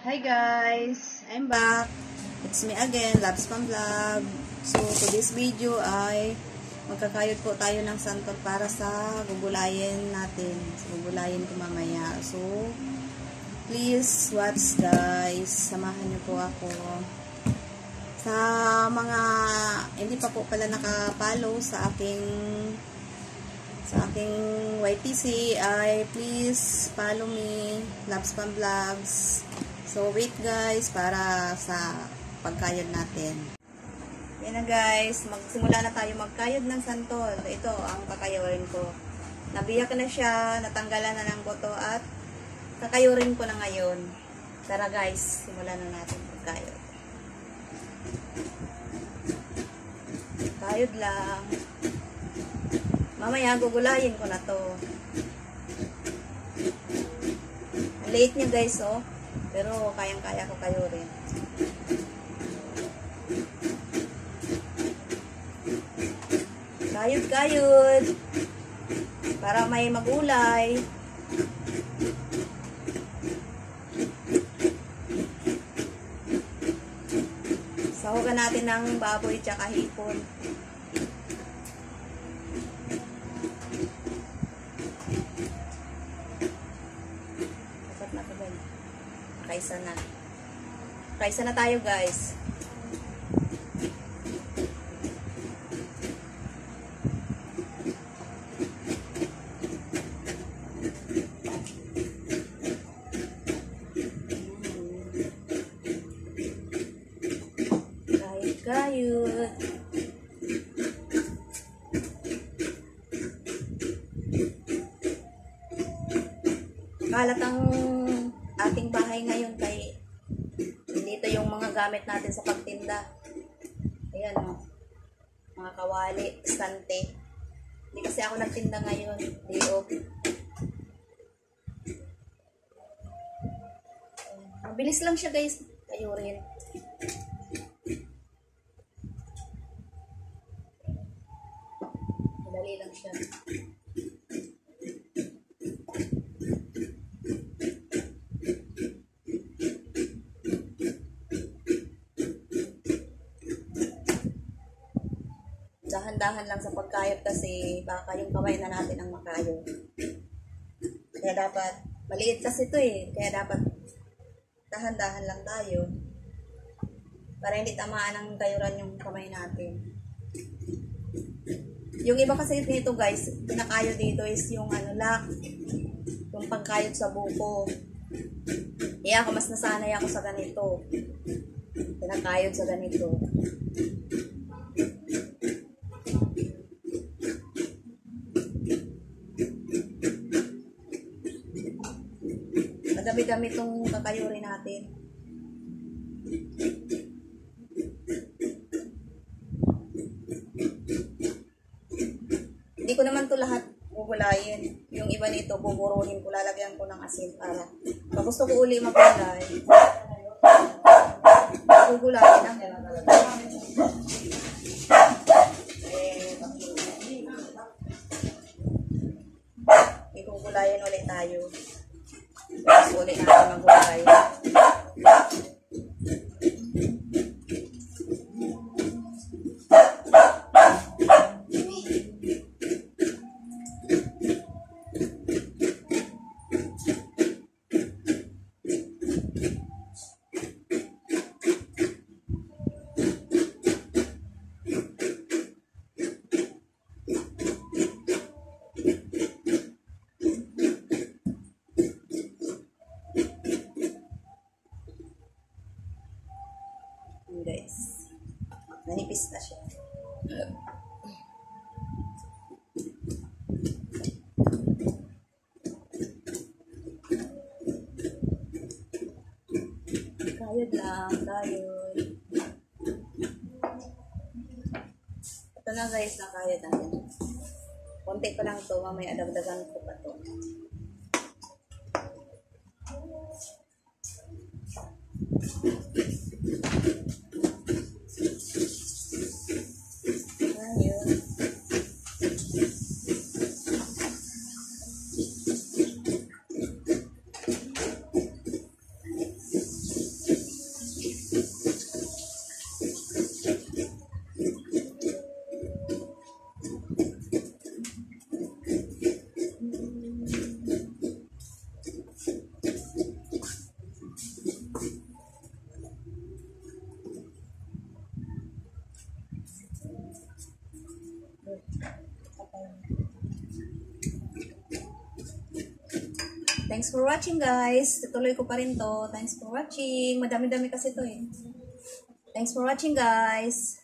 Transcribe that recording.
Hi guys! I'm back. It's me again, Labs Pam Vlog. So, today's video ay magkakayod po tayo ng santol para sa gugulayin natin. So, gugulayin ko mamaya. So, please watch guys. Samahan niyo po ako. Sa mga hindi pa po pala nakapalo sa aking sa aking YTC ay please follow me, Labs Pam Vlogs. So, wait guys, para sa pagkayod natin. Yan na guys, magsimula na tayo magkayod ng santol. Ito ang kakayawin ko. Nabiyak na siya, natanggalan na ng boto at kakayurin ko na ngayon. Tara guys, simulan na natin magkayod. Kayod lang. Mamaya, gugulayin ko na to. Late niya guys, oh. Pero kayang-kaya ko kayo rin. Kayod-kayod. Para may magulay. Sahugan natin ng baboy tsaka hipon. Dapat na ba? Kaisa na. Kaisa na tayo guys. Kayod. Kalat ang bahay ngayon kay dito yung mga gamit natin sa pagtinda. Ayan o. Mga kawali, stante. Hindi kasi ako nagtinda ngayon. Day off. Mabilis lang siya guys. Kayo rin. Madali lang siya. Dahan-dahan lang sa pagkayot kasi baka yung kamay na natin ang makayot. Kaya dapat, maliit kasi ito eh. Kaya dapat dahan-dahan lang tayo. Para hindi tamaan ng kayuran yung kamay natin. Yung iba kasi nito guys, pinakayo dito is yung ano lock. Yung pangkayot sa buko. Kaya ako mas nasanay ako sa ganito. Pinakayod sa ganito. Madami-dami itong kakayuri natin. Hindi ko naman to lahat gugulayin. Yung iba nito, buburuhin ko, lalagyan ko ng asin para pag gusto ko uli magulay, gugulayin na. Ulit natin magulay. Yun, guys. Manipis na siya. Kayod lang, kayod. Ito na guys, na kayod natin. Konti pa lang to, mamaya dagdagan ko pa to. Ayun. Thanks for watching guys. Tutuloy ko pa rin to. Thanks for watching. Madami-dami kasi to eh. Thanks for watching guys.